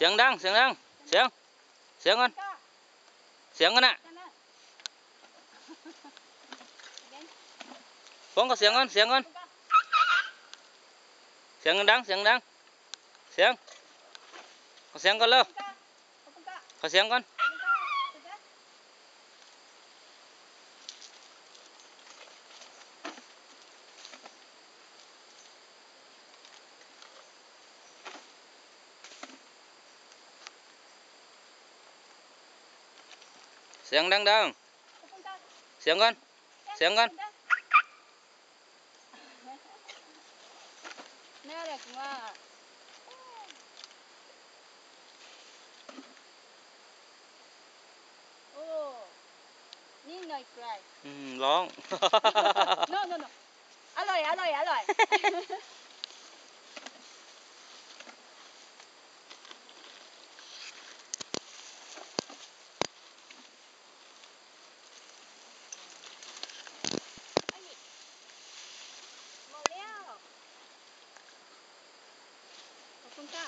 สียงดังเสียงดังเสียงเสียงกันเสียงกันน่ะฟ้องก็เสียงกันเสียงกันเสียงดังเสียงดังเสียงขอเสียงกันเร็วขอเสียงกัน Siang đang dang. Siang con. Siang con. Nè đẹp Ừ, lóng. 그러니까